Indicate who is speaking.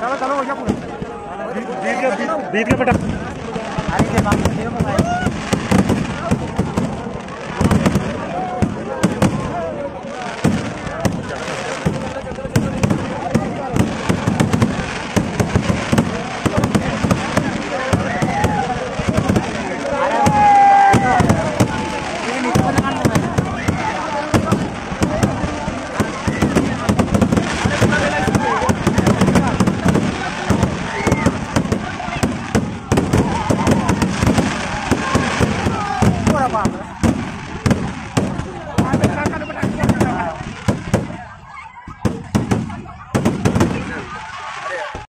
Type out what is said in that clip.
Speaker 1: चलो चलो भैया बीत गया बीत गया बेटा
Speaker 2: farmers.